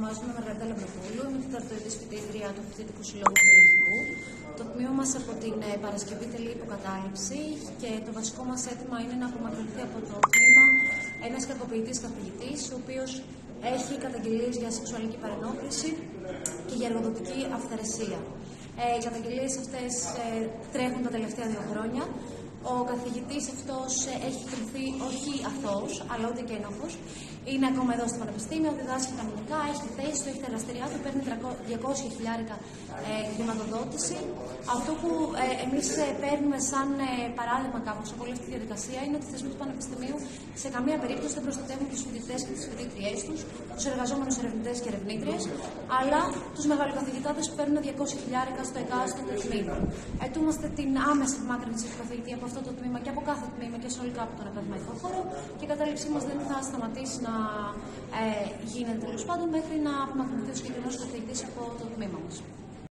ονομάζομαι Μαργαρίτα Λαμπροπούλου, είμαι τεταρτοετής φοιτήτρια του Φοιτητικού Συλλόγου Βιολογικού. Το τμήμα μας από την ε, Παρασκευή τελεί υποκατάληψη και το βασικό μας αίτημα είναι να απομακρυνθεί από το τμήμα ένας κακοποιητής καθηγητής, ο οποίος έχει καταγγελίες για σεξουαλική παρενόχληση και για εργοδοτική αυθαιρεσία. Ε, οι καταγγελίες αυτές ε, τρέχουν τα τελευταία δύο χρόνια. Ο καθηγητής αυτός ε, έχει κρυφθεί όχι αθώος, αλλά ούτε και ένοχος. Είναι ακόμα εδώ στο Πανεπιστήμιο, διδάσκει κανονικά, έχει θέση του, έχει τα εργαστήριά του, παίρνει 200 χιλιάρικα ε, χρηματοδότηση. Αυτό που ε, εμείς ε, παίρνουμε σαν ε, παράδειγμα κάπως από όλη αυτή τη διαδικασία είναι ότι οι θεσμοί του Πανεπιστημίου σε καμία περίπτωση δεν προστατεύουν τους φοιτητές και τι φοιτήτριές τους, τους εργαζόμενους ερευνητές και ερευνήτριες, αλλά τους μεγαλοκαθηγητάδε που παίρνουν 200 χιλιάρικα στο εκάστοτε τμήμα. Ετούμαστε την άμεση απομάκρυνση του καθηγητή από αυτό το τμήμα και από κάθε τμήμα και συνολικά από τον ακαδημαϊκό χώρο και η κατάληψή μας δεν θα σταματήσει να ε, γίνεται τέλος πάντων μέχρι να απομακρυνθεί ο συγκεκριμένος καθηγητής από το τμήμα μας.